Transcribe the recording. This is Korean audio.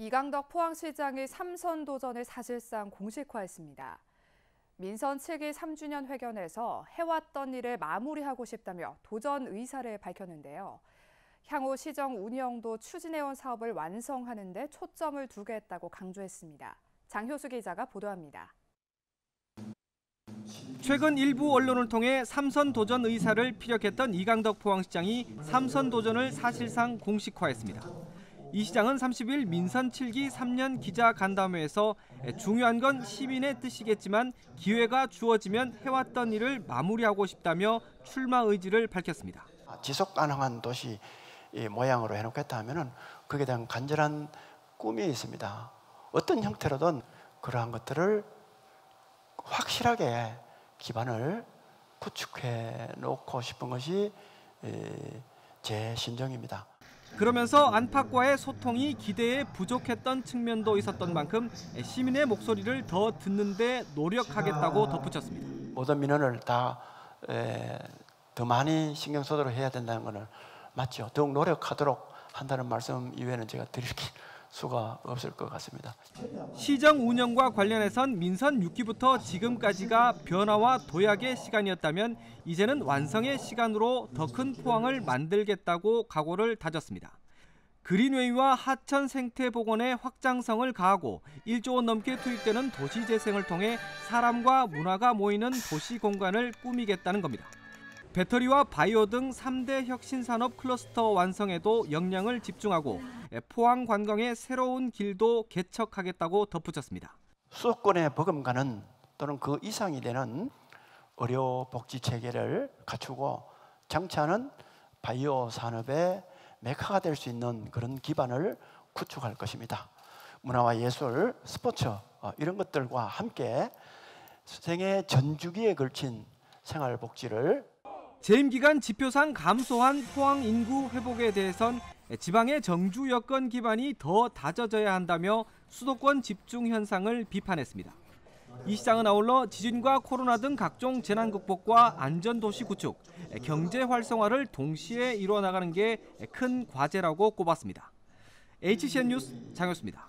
이강덕 포항시장의 삼선 도전을 사실상 공식화했습니다. 민선 7기 3주년 회견에서 해왔던 일을 마무리하고 싶다며 도전 의사를 밝혔는데요. 향후 시정 운영도 추진해온 사업을 완성하는 데 초점을 두겠다고 강조했습니다. 장효수 기자가 보도합니다. 최근 일부 언론을 통해 삼선 도전 의사를 피력했던 이강덕 포항시장이 삼선 도전을 사실상 공식화했습니다. 이 시장은 30일 민선 7기 3년 기자 간담회에서 중요한 건 시민의 뜻이겠지만 기회가 주어지면 해왔던 일을 마무리하고 싶다며 출마 의지를 밝혔습니다. 지속 가능한 도시 모양으로 해놓겠다 하면은 그에 대한 간절한 꿈이 있습니다. 어떤 형태로든 그러한 것들을 확실하게 기반을 구축해 놓고 싶은 것이 제 신정입니다. 그러면서 안팎과의 소통이 기대에 부족했던 측면도 있었던 만큼 시민의 목소리를 더 듣는데 노력하겠다고 덧붙였습니다. 모든 민원을 다 더 많이 신경 쓰도록 해야 된다는 것은 맞죠. 더욱 노력하도록 한다는 말씀 이외에는 제가 드릴 수가 없을 것 같습니다. 시정 운영과 관련해선 민선 6기부터 지금까지가 변화와 도약의 시간이었다면 이제는 완성의 시간으로 더 큰 포항을 만들겠다고 각오를 다졌습니다. 그린웨이와 하천 생태복원의 확장성을 가하고 1조 원 넘게 투입되는 도시 재생을 통해 사람과 문화가 모이는 도시 공간을 꾸미겠다는 겁니다. 배터리와 바이오 등 3대 혁신 산업 클러스터 완성에도 역량을 집중하고 포항 관광의 새로운 길도 개척하겠다고 덧붙였습니다. 수도권의 버금가는 또는 그 이상이 되는 의료 복지 체계를 갖추고 장차는 바이오 산업의 메카가 될 수 있는 그런 기반을 구축할 것입니다. 문화와 예술, 스포츠 어, 이런 것들과 함께 생애 전주기에 걸친 생활 복지를 재임 기간 지표상 감소한 포항 인구 회복에 대해선 지방의 정주 여건 기반이 더 다져져야 한다며 수도권 집중 현상을 비판했습니다. 이 시장은 아울러 지진과 코로나 등 각종 재난 극복과 안전 도시 구축, 경제 활성화를 동시에 이루어 나가는 게 큰 과제라고 꼽았습니다. HCN 뉴스 장효수입니다.